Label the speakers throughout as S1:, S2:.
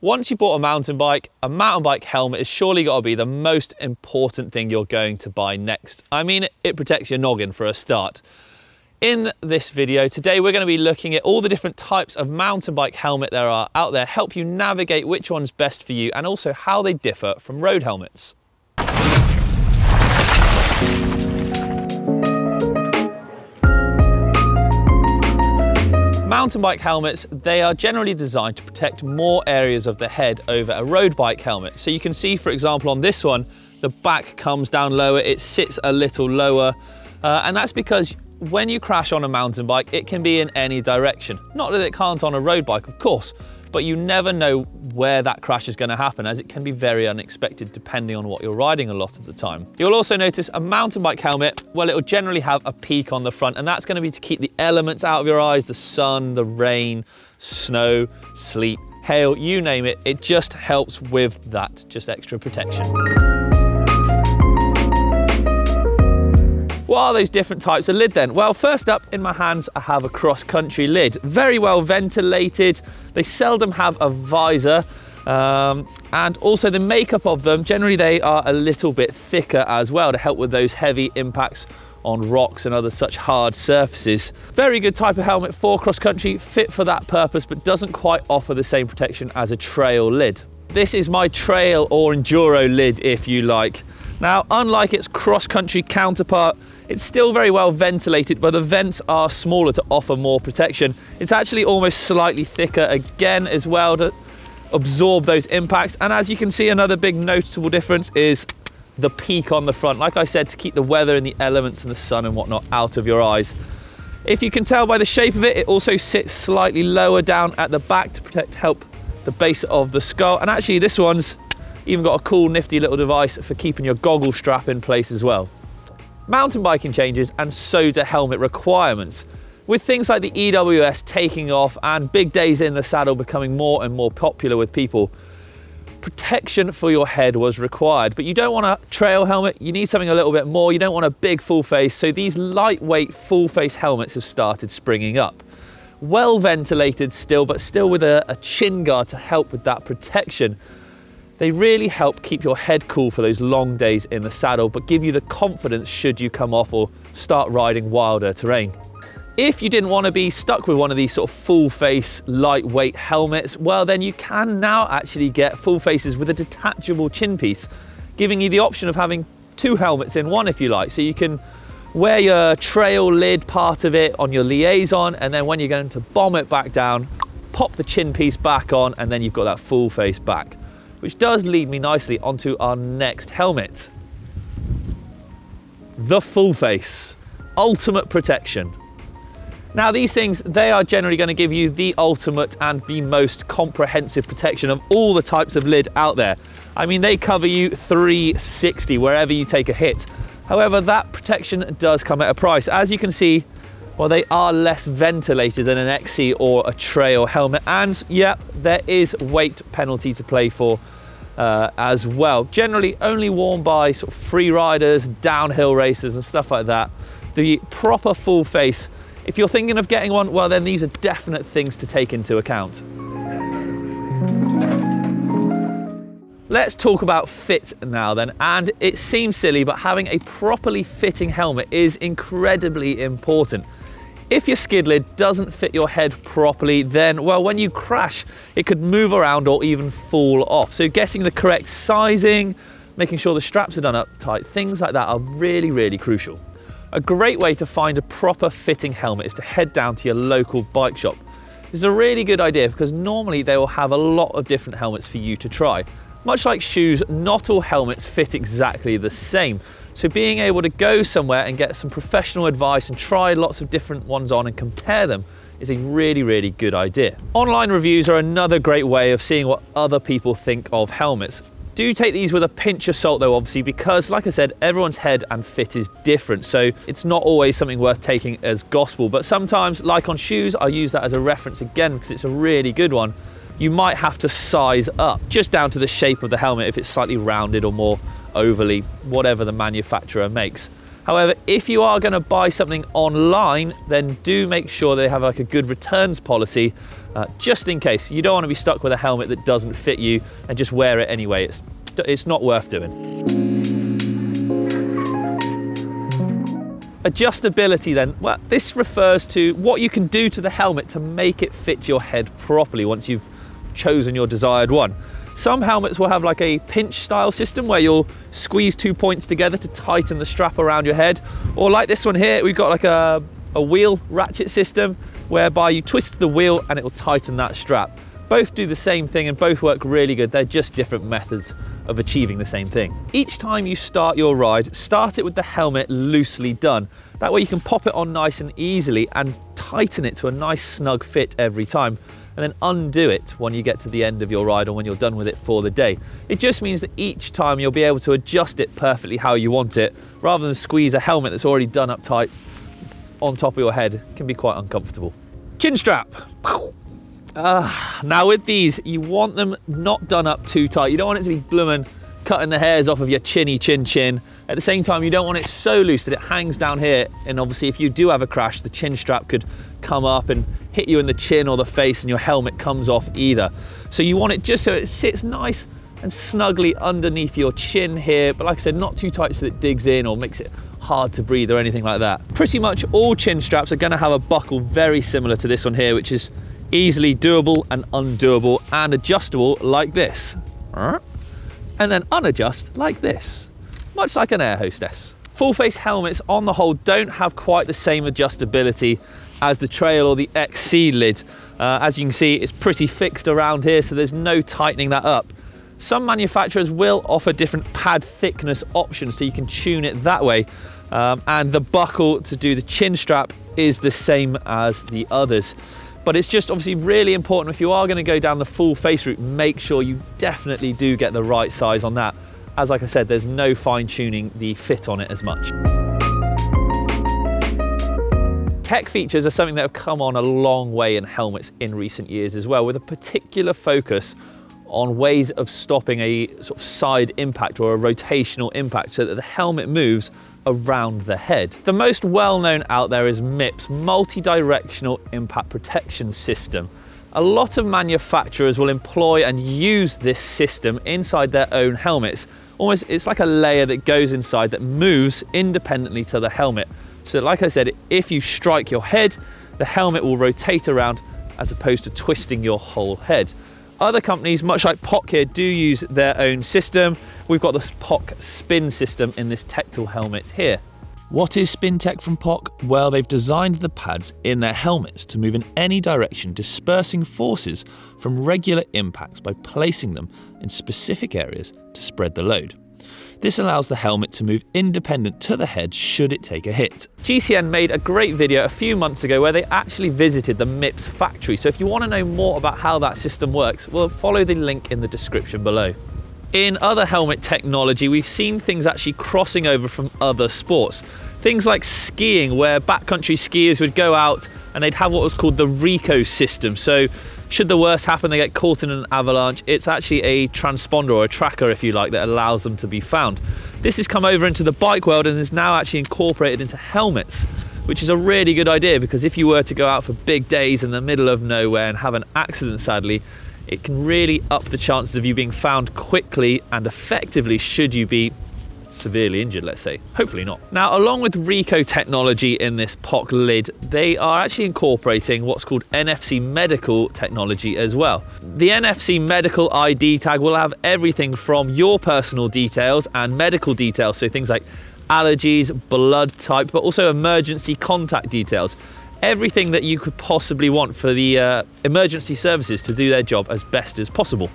S1: Once you've bought a mountain bike, a mountain bike helmet is surely got to be the most important thing you're going to buy next. I mean, it protects your noggin for a start. In this video today, we're going to be looking at all the different types of mountain bike helmet there are out there, help you navigate which one's best for you and also how they differ from road helmets. Mountain bike helmets, they are generally designed to protect more areas of the head over a road bike helmet. So you can see, for example, on this one, the back comes down lower, it sits a little lower, uh, and that's because when you crash on a mountain bike, it can be in any direction. Not that it can't on a road bike, of course, but you never know where that crash is going to happen as it can be very unexpected depending on what you're riding a lot of the time. You'll also notice a mountain bike helmet, well it'll generally have a peak on the front and that's going to be to keep the elements out of your eyes, the sun, the rain, snow, sleet, hail, you name it, it just helps with that, just extra protection. What are those different types of lid then? Well, first up in my hands, I have a cross-country lid. Very well ventilated. They seldom have a visor. Um, and also the makeup of them, generally they are a little bit thicker as well to help with those heavy impacts on rocks and other such hard surfaces. Very good type of helmet for cross country, fit for that purpose, but doesn't quite offer the same protection as a trail lid. This is my trail or enduro lid, if you like. Now, unlike its cross-country counterpart, it's still very well ventilated, but the vents are smaller to offer more protection. It's actually almost slightly thicker again as well to absorb those impacts. And as you can see, another big noticeable difference is the peak on the front. Like I said, to keep the weather and the elements and the sun and whatnot out of your eyes. If you can tell by the shape of it, it also sits slightly lower down at the back to protect, help the base of the skull. And actually this one's even got a cool nifty little device for keeping your goggle strap in place as well. Mountain biking changes and so do helmet requirements. With things like the EWS taking off and big days in the saddle becoming more and more popular with people, protection for your head was required. But you don't want a trail helmet, you need something a little bit more. You don't want a big full face, so these lightweight full face helmets have started springing up. Well ventilated still, but still with a, a chin guard to help with that protection. They really help keep your head cool for those long days in the saddle, but give you the confidence should you come off or start riding wilder terrain. If you didn't want to be stuck with one of these sort of full face lightweight helmets, well then you can now actually get full faces with a detachable chin piece, giving you the option of having two helmets in one if you like. So you can wear your trail lid part of it on your liaison and then when you're going to bomb it back down, pop the chin piece back on and then you've got that full face back which does lead me nicely onto our next helmet. The full face, ultimate protection. Now these things, they are generally going to give you the ultimate and the most comprehensive protection of all the types of lid out there. I mean, they cover you 360 wherever you take a hit. However, that protection does come at a price. As you can see, well, they are less ventilated than an XC or a trail helmet. And yep, there is weight penalty to play for uh, as well. Generally only worn by sort of free riders, downhill racers and stuff like that. The proper full face, if you're thinking of getting one, well then these are definite things to take into account. Let's talk about fit now then. And it seems silly, but having a properly fitting helmet is incredibly important. If your skid lid doesn't fit your head properly, then, well, when you crash, it could move around or even fall off. So getting the correct sizing, making sure the straps are done up tight, things like that are really, really crucial. A great way to find a proper fitting helmet is to head down to your local bike shop. This is a really good idea because normally they will have a lot of different helmets for you to try. Much like shoes, not all helmets fit exactly the same. So being able to go somewhere and get some professional advice and try lots of different ones on and compare them is a really, really good idea. Online reviews are another great way of seeing what other people think of helmets. Do take these with a pinch of salt though, obviously, because like I said, everyone's head and fit is different. So it's not always something worth taking as gospel, but sometimes, like on shoes, I use that as a reference again because it's a really good one. You might have to size up just down to the shape of the helmet if it's slightly rounded or more overly, whatever the manufacturer makes. However, if you are going to buy something online, then do make sure they have like a good returns policy, uh, just in case. You don't want to be stuck with a helmet that doesn't fit you and just wear it anyway. It's, it's not worth doing. Adjustability then, well, this refers to what you can do to the helmet to make it fit your head properly once you've chosen your desired one. Some helmets will have like a pinch style system where you'll squeeze two points together to tighten the strap around your head. Or like this one here, we've got like a, a wheel ratchet system whereby you twist the wheel and it will tighten that strap. Both do the same thing and both work really good. They're just different methods of achieving the same thing. Each time you start your ride, start it with the helmet loosely done. That way you can pop it on nice and easily and tighten it to a nice snug fit every time and then undo it when you get to the end of your ride or when you're done with it for the day. It just means that each time you'll be able to adjust it perfectly how you want it, rather than squeeze a helmet that's already done up tight on top of your head. It can be quite uncomfortable. Chin strap. Uh, now with these, you want them not done up too tight. You don't want it to be blooming cutting the hairs off of your chinny chin chin. At the same time, you don't want it so loose that it hangs down here. And obviously if you do have a crash, the chin strap could come up and hit you in the chin or the face and your helmet comes off either. So you want it just so it sits nice and snugly underneath your chin here, but like I said, not too tight so it digs in or makes it hard to breathe or anything like that. Pretty much all chin straps are gonna have a buckle very similar to this one here, which is easily doable and undoable and adjustable like this. And then unadjust like this, much like an air hostess. Full face helmets on the whole don't have quite the same adjustability as the trail or the XC lid. Uh, as you can see, it's pretty fixed around here, so there's no tightening that up. Some manufacturers will offer different pad thickness options, so you can tune it that way. Um, and the buckle to do the chin strap is the same as the others. But it's just obviously really important if you are going to go down the full face route, make sure you definitely do get the right size on that. As like I said, there's no fine tuning the fit on it as much. Tech features are something that have come on a long way in helmets in recent years as well, with a particular focus on ways of stopping a sort of side impact or a rotational impact so that the helmet moves around the head. The most well-known out there is MIPS, Multi-Directional Impact Protection System. A lot of manufacturers will employ and use this system inside their own helmets. Almost, it's like a layer that goes inside that moves independently to the helmet. So like I said, if you strike your head, the helmet will rotate around as opposed to twisting your whole head. Other companies, much like POC here, do use their own system. We've got the POC spin system in this Tectal helmet here. What is SpinTech from POC? Well, they've designed the pads in their helmets to move in any direction, dispersing forces from regular impacts by placing them in specific areas to spread the load. This allows the helmet to move independent to the head should it take a hit. GCN made a great video a few months ago where they actually visited the MIPS factory. So if you want to know more about how that system works, well, follow the link in the description below. In other helmet technology, we've seen things actually crossing over from other sports. Things like skiing, where backcountry skiers would go out and they'd have what was called the RECCO system. So should the worst happen, they get caught in an avalanche, it's actually a transponder or a tracker, if you like, that allows them to be found. This has come over into the bike world and is now actually incorporated into helmets, which is a really good idea because if you were to go out for big days in the middle of nowhere and have an accident, sadly, it can really up the chances of you being found quickly and effectively should you be severely injured, let's say. Hopefully not. Now, along with RECCO technology in this POC lid, they are actually incorporating what's called NFC medical technology as well. The NFC medical ID tag will have everything from your personal details and medical details, so things like allergies, blood type, but also emergency contact details. Everything that you could possibly want for the uh, emergency services to do their job as best as possible.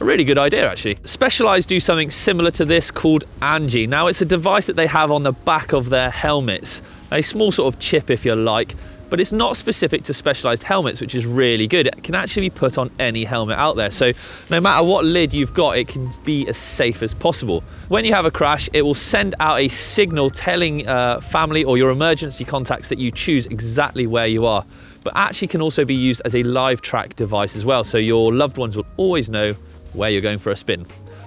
S1: A really good idea, actually. Specialized do something similar to this called ANGi. Now, it's a device that they have on the back of their helmets, a small sort of chip, if you like, but it's not specific to specialized helmets, which is really good. It can actually be put on any helmet out there. So no matter what lid you've got, it can be as safe as possible. When you have a crash, it will send out a signal telling uh, family or your emergency contacts that you choose exactly where you are. But actually can also be used as a live track device as well. So your loved ones will always know where you're going for a spin.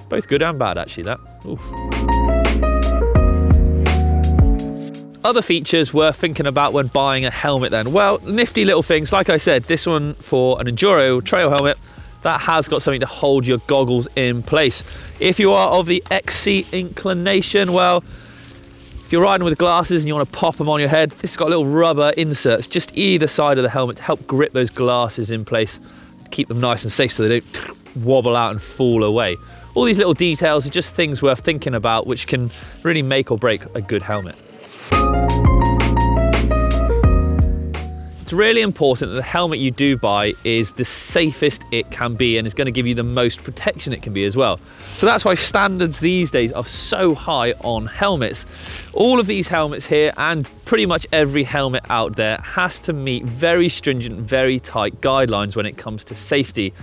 S1: Both good and bad, actually, that. Other features worth thinking about when buying a helmet then? Well, nifty little things. Like I said, this one for an Enduro trail helmet, that has got something to hold your goggles in place. If you are of the XC inclination, well, if you're riding with glasses and you want to pop them on your head, this has got little rubber inserts just either side of the helmet to help grip those glasses in place, keep them nice and safe so they don't wobble out and fall away. All these little details are just things worth thinking about which can really make or break a good helmet. It's really important that the helmet you do buy is the safest it can be and is going to give you the most protection it can be as well. So that's why standards these days are so high on helmets. All of these helmets here and pretty much every helmet out there has to meet very stringent, very tight guidelines when it comes to safety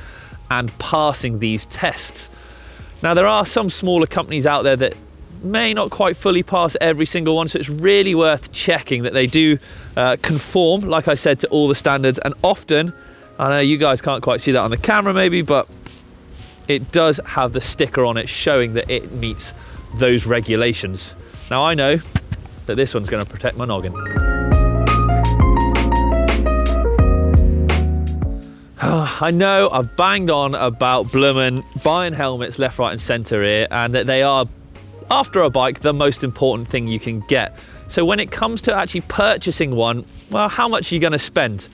S1: and passing these tests. Now there are some smaller companies out there that may not quite fully pass every single one, so it's really worth checking that they do uh, conform, like I said, to all the standards. And often, I know you guys can't quite see that on the camera maybe, but it does have the sticker on it showing that it meets those regulations. Now I know that this one's going to protect my noggin. I know I've banged on about Bloomin buying helmets left, right and centre here and that they are after a bike, the most important thing you can get. So when it comes to actually purchasing one, well, how much are you going to spend?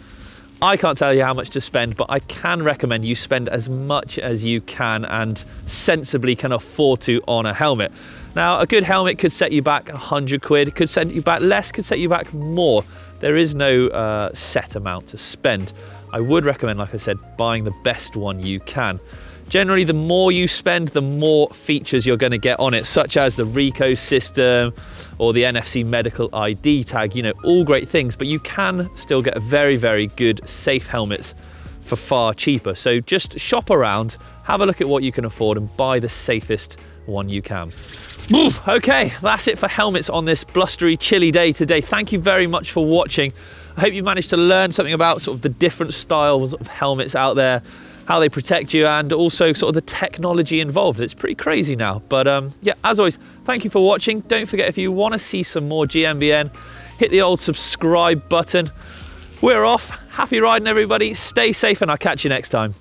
S1: I can't tell you how much to spend, but I can recommend you spend as much as you can and sensibly can afford to on a helmet. Now, a good helmet could set you back 100 quid, could set you back less, could set you back more. There is no uh, set amount to spend. I would recommend, like I said, buying the best one you can. Generally, the more you spend, the more features you're going to get on it, such as the RECCO system or the NFC medical ID tag, you know, all great things, but you can still get very, very good safe helmets for far cheaper. So just shop around, have a look at what you can afford and buy the safest one you can. Okay, that's it for helmets on this blustery, chilly day today. Thank you very much for watching. I hope you managed to learn something about sort of the different styles of helmets out there how they protect you, and also sort of the technology involved. It's pretty crazy now. But um, yeah, as always, thank you for watching. Don't forget if you want to see some more GMBN, hit the old subscribe button. We're off. Happy riding, everybody. Stay safe, and I'll catch you next time.